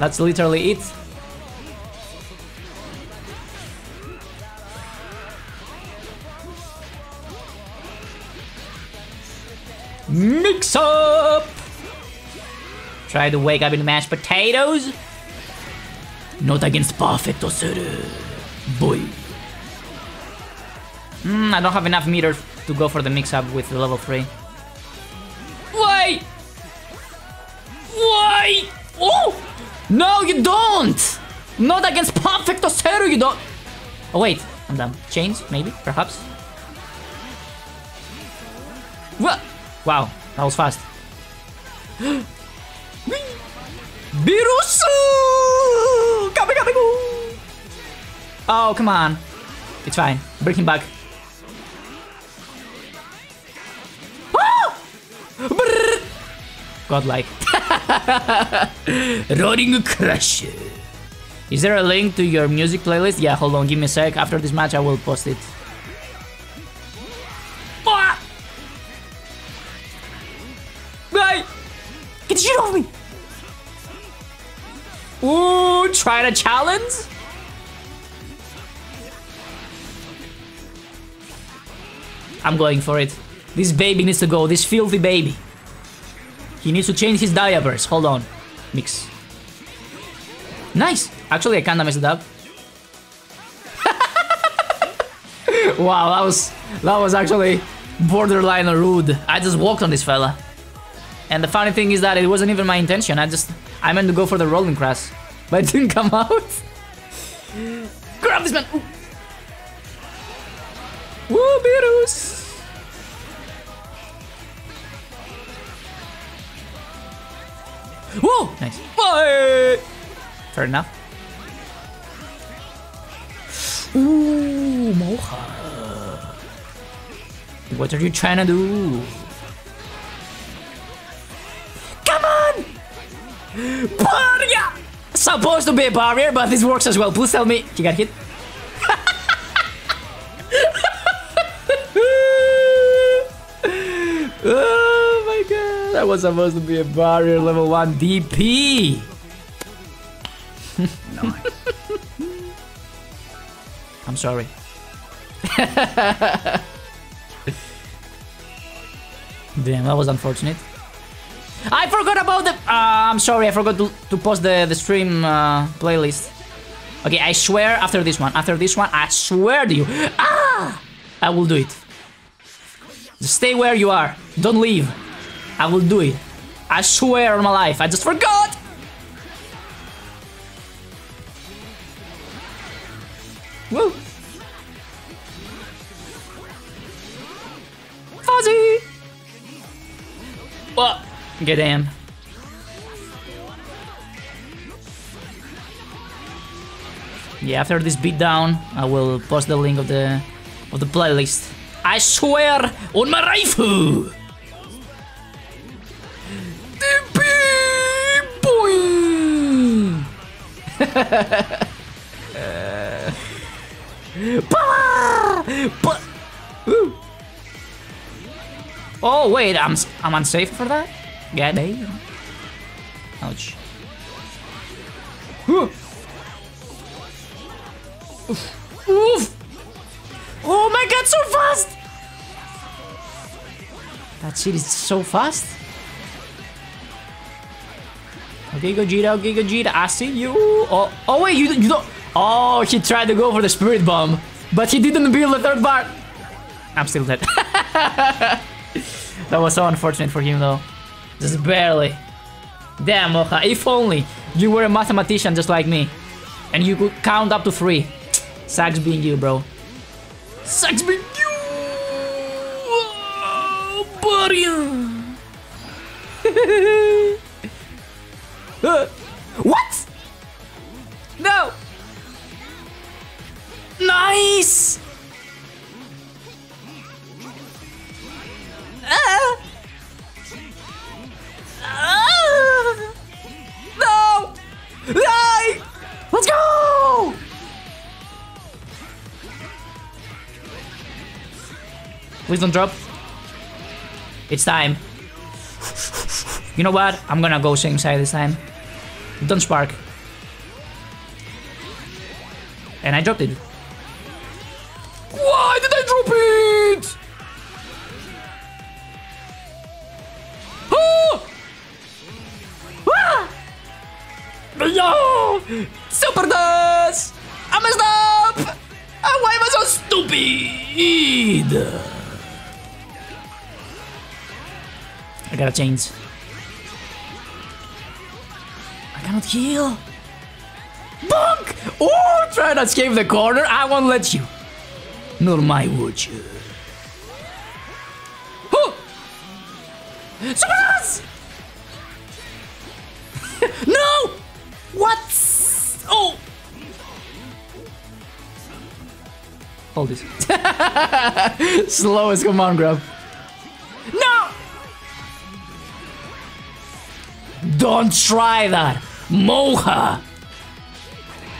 That's literally it. Mix up! Try to wake up in mashed potatoes. Not against perfect Oseru. Boy. Hmm, I don't have enough meters to go for the mix up with the level 3. No, you don't! Not against perfect Oseru, you don't! Oh, wait. I'm done. Chains, maybe? Perhaps? What? Wow, that was fast. Birusu! Kame, kame, go! Oh, come on. It's fine. Bring him back. Ah! Godlike. Roaring Crush. Is there a link to your music playlist? Yeah, hold on, give me a sec. After this match, I will post it. Ah! Get the shit off me! Ooh, try to challenge? I'm going for it. This baby needs to go, this filthy baby. He needs to change his diapers. Hold on. Mix. Nice! Actually, I kinda messed it up. wow, that was that was actually borderline rude. I just walked on this fella. And the funny thing is that it wasn't even my intention. I just I meant to go for the rolling crash, but it didn't come out. Grab this man! Ooh. Woo, Beerus! Whoa! Nice. Bye! Fair enough. Ooh, Mocha. What are you trying to do? Come on! Barrier! Supposed to be a barrier, but this works as well. Please tell me he got hit. Was supposed to be a barrier level 1 DP. nice. I'm sorry. Damn, that was unfortunate. I forgot about the. Uh, I'm sorry, I forgot to, to post the the stream uh, playlist. Okay, I swear after this one, after this one, I swear to you, ah, I will do it. Just stay where you are. Don't leave. I will do it. I swear on my life. I just forgot. Woo! Fuzzy! What? Get him. Yeah, after this beatdown, I will post the link of the of the playlist. I swear on my rifle! But. Oh wait, I'm I'm unsafe for that. Yeah, they. Ouch. Oof. Oof. Oh my god, so fast! That shit is so fast. Okay, Gogeta, okay, Gogeta, I see you. Oh, oh wait, you, you don't. Oh, he tried to go for the spirit bomb, but he didn't build the third bar. I'm still dead. that was so unfortunate for him, though. Just barely. Damn, Mocha, if only you were a mathematician just like me, and you could count up to three. Sucks being you, bro. Sucks being you. Oh, buddy. Please don't drop. It's time. You know what? I'm gonna go same side this time. Don't spark. And I dropped it. Why did I drop it? Oh! Ah! No! Super Dash! I messed up! Why am I so stupid? Gotta change. I cannot heal. Bonk! Oh, try to escape the corner. I won't let you. Nor my would you. Oh! Surprise! no! What? Oh! Hold this. Slowest command grab. Don't try that! Moha!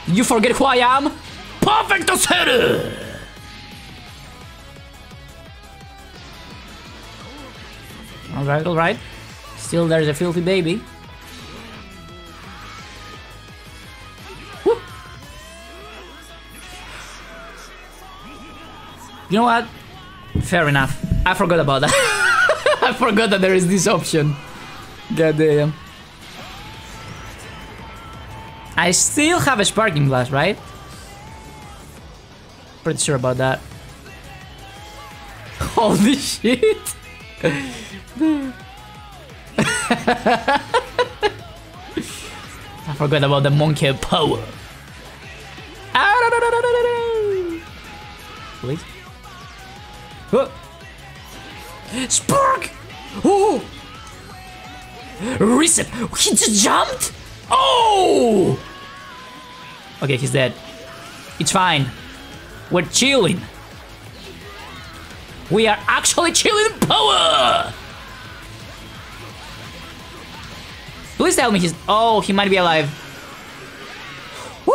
You forget who I am? Perfect Seru! Alright, alright. Still there's a filthy baby. Woo. You know what? Fair enough. I forgot about that. I forgot that there is this option. God damn. I still have a sparking blast, right? Pretty sure about that. Holy shit! I forgot about the monkey power. Wait. Oh. Spark! Oh! Reset! He just jumped! Oh! Okay, he's dead. It's fine. We're chilling. We are actually chilling power! Please tell me he's... Oh, he might be alive. Woo!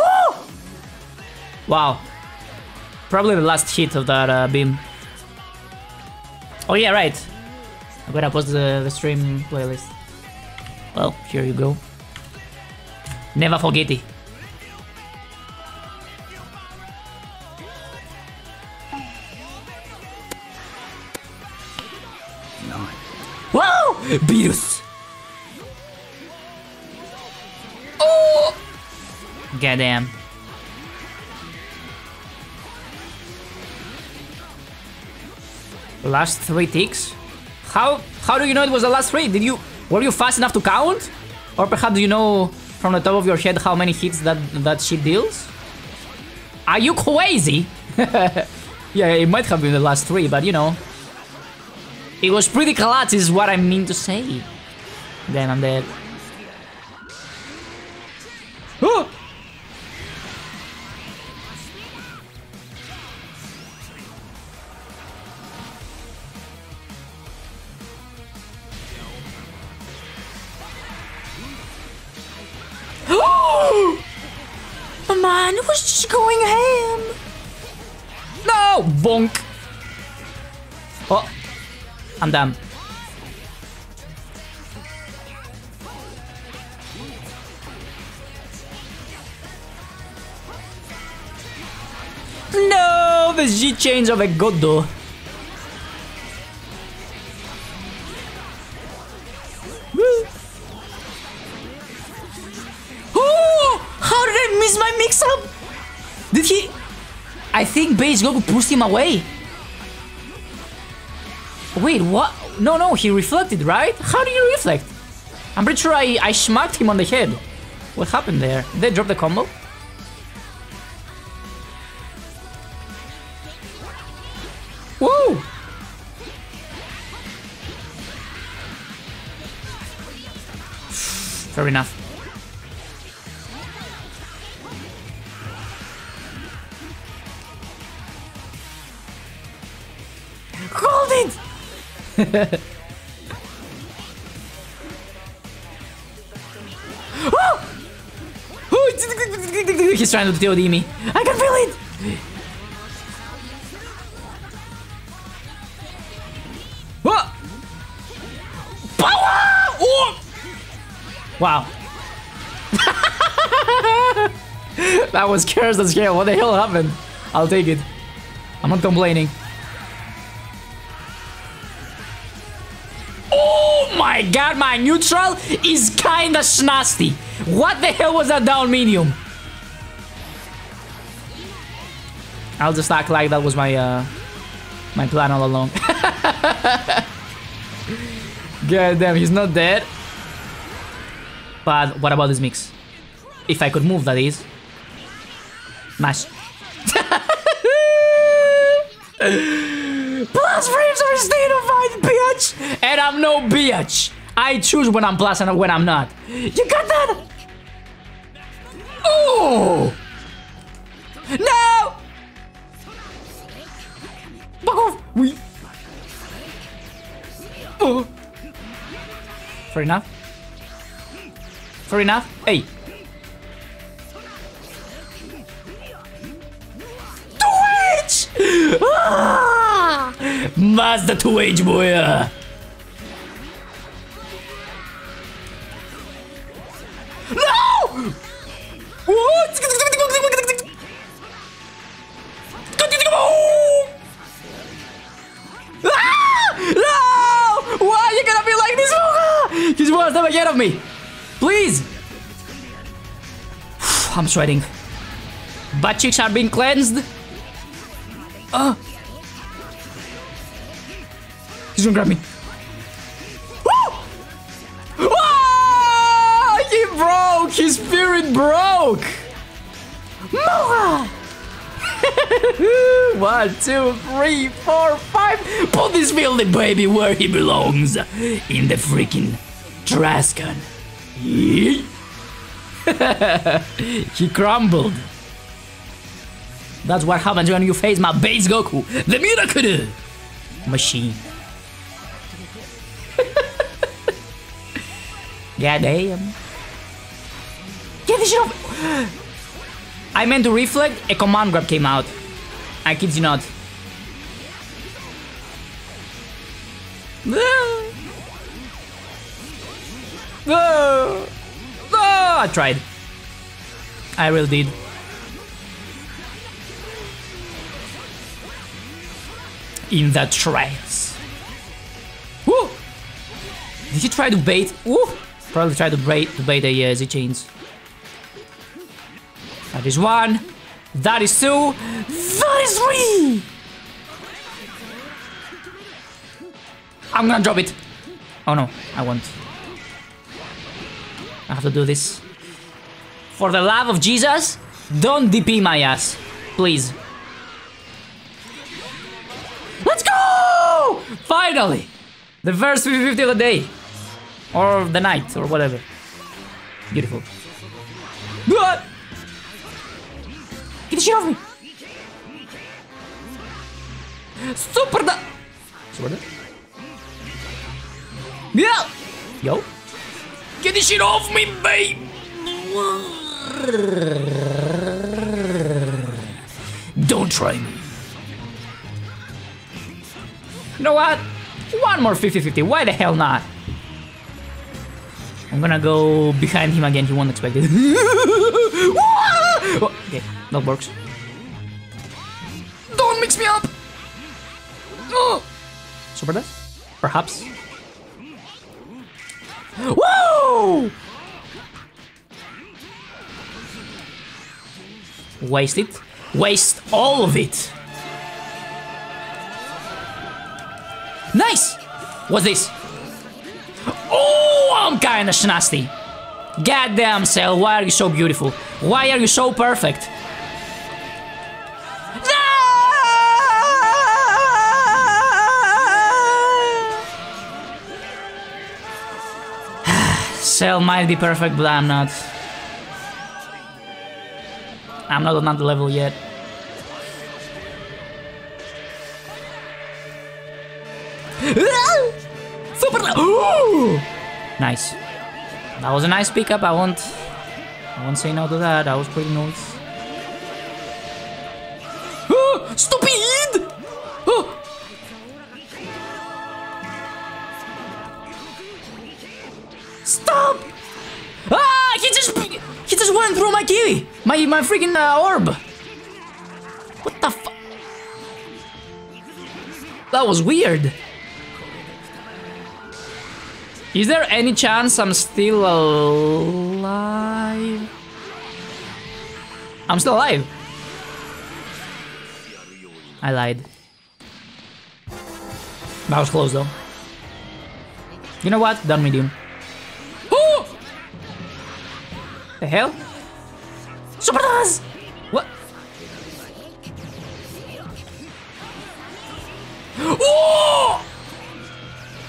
Wow. Probably the last hit of that uh, beam. Oh yeah, right. I'm gonna post the, the stream playlist. Well, here you go. Never forget it. Wow! Beerus! Oh! Goddamn. Last three ticks? How how do you know it was the last three? Did you were you fast enough to count? Or perhaps you know from the top of your head how many hits that that shit deals? Are you crazy? yeah, it might have been the last three, but you know. It was pretty clutch is what I mean to say. Then I'm dead. I'm. No, the G change of a Goddo. Oh, how did I miss my mix-up? Did he? I think Base Goku pushed him away. Wait, what? No, no, he reflected, right? How do you reflect? I'm pretty sure I, I smacked him on the head. What happened there? Did they drop the combo? Whoa! Fair enough. Oh! He's trying to deal with me. I can feel it! What? Power! Oh! Wow. that was cursed as hell. What the hell happened? I'll take it. I'm not complaining. My god, my neutral is kinda snasty. What the hell was that down medium? I'll just act like that was my uh, my plan all along. God damn, he's not dead. But what about this mix? If I could move, that is. Nice. Plus frames are state of mind, bitch! And I'm no bitch! I choose when I'm plus and when I'm not. You got that? Oh! No! Fuck off! We. Oh. Fair enough. Fair enough. Hey. Mazda Twitch, boy. No! What? Ah! No! Why are you gonna be like this? He's one step ahead of me. Please. I'm sweating. Butt cheeks are being cleansed. Uh. He's gonna grab me. Woo! Ah! He broke! His spirit broke! Mocha! One, two, three, four, five. Put this building baby where he belongs. In the freaking trash can he crumbled. That's what happens when you face my base Goku, the Miracle Machine. God damn. Get this shit! I meant to reflect, a command grab came out. I kid you not. No! No! No! I tried. I really did. In the trails. Woo! Did he try to bait? Woo! Probably try to bait to bait a uh, Z chains. That is one. That is two. That is three. I'm gonna drop it. Oh no, I won't. I have to do this. For the love of Jesus, don't DP my ass. Please. Let's go! Finally! The first 50 of the day. Or the night, or whatever. Beautiful. Get the shit off me! Super da... Super da... Yeah! Yo! Get the shit off me, babe! Don't try me. You know what? One more 50-50, why the hell not? I'm gonna go behind him again, he won't expect it. Oh, okay, that works. Don't mix me up! Oh! Super death? Perhaps? Whoa! Waste it. Waste all of it. Nice! What's this? I'm kinda snasty. Goddamn, Cell, why are you so beautiful? Why are you so perfect? Cell might be perfect, but I'm not. I'm not on that level yet. Super! Nice. That was a nice pickup. I won't. I won't say no to that. That was pretty nice. Stupid! Stop! Ah! He just he just went through my key! My, my freaking uh, orb! What the fu- That was weird. Is there any chance I'm still alive? I'm still alive. I lied. That was close though. You know what? Done medium. Oh! The hell? Super does! What? Oh!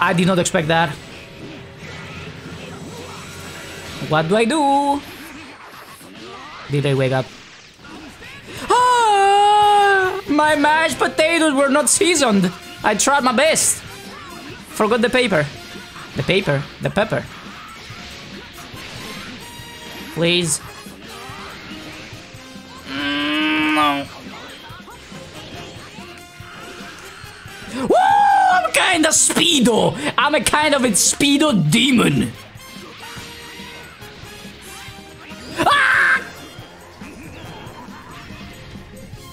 I did not expect that. What do I do? Did I wake up? Ah! My mashed potatoes were not seasoned. I tried my best. Forgot the paper. The paper. The pepper. Please. Mm, no. Woo! I'm kind of speedo. I'm a kind of a speedo demon.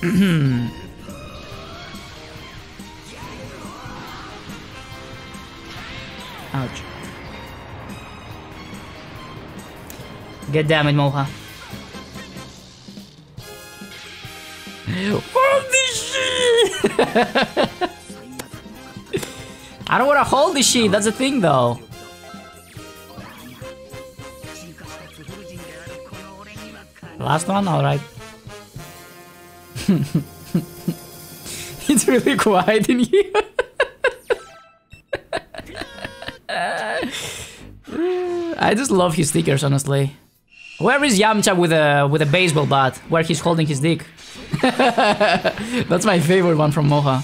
Mm-hmm. Ouch. Get damn it, Moha. Hold this shit! I don't want to hold this shit, that's the thing though. Last one? Alright. it's really quiet in here. I just love his stickers, honestly. Where is Yamcha with a with a baseball bat, where he's holding his dick? That's my favorite one from Moha.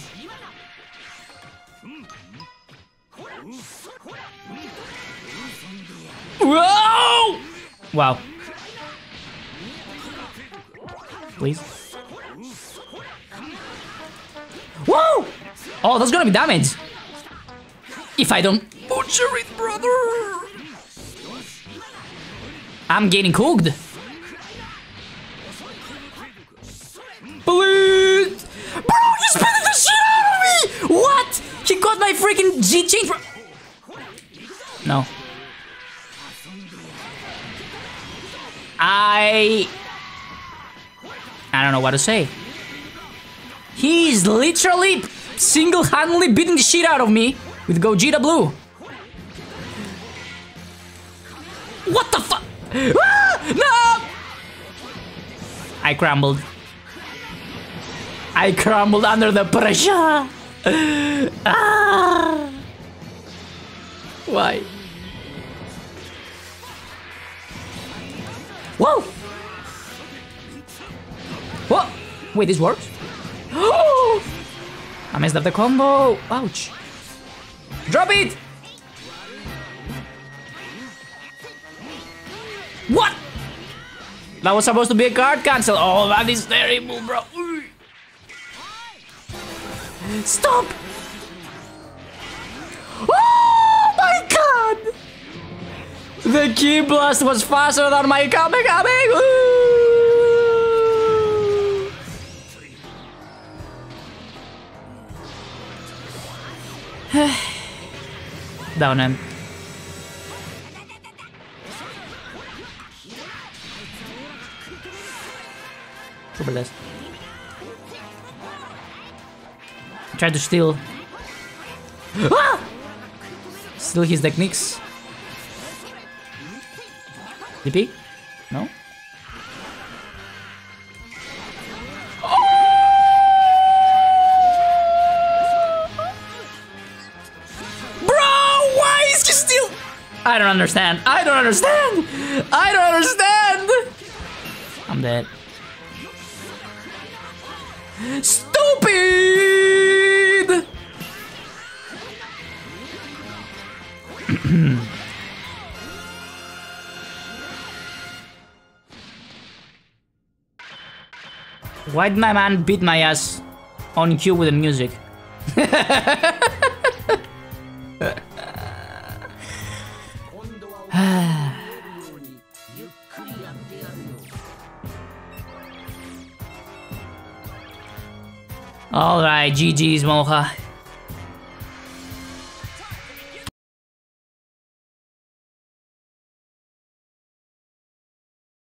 Whoa! Wow. Please. Whoa! Oh, that's gonna be damage. If I don't butcher it, brother. I'm getting cooked. Please! Bro, you spitting the shit out of me! What? He got my freaking G from... No. I... I don't know what to say. He's literally single-handedly beating the shit out of me with Gogeta Blue. What the fuck? Ah! No! I crumbled. I crumbled under the pressure. Ah! Why? Whoa! What? Wait, this works? I messed up the combo. Ouch. Drop it! What? That was supposed to be a card cancel. Oh, that is terrible, bro. Stop! Oh my god! The ki blast was faster than my Kamehameha! Down him. Less. Tried to steal. Ah! Steal his techniques. DP? Understand. I don't understand. I don't understand. I'm dead. Stupid! Why did my man beat my ass on cue with the music? GG's, Mocha.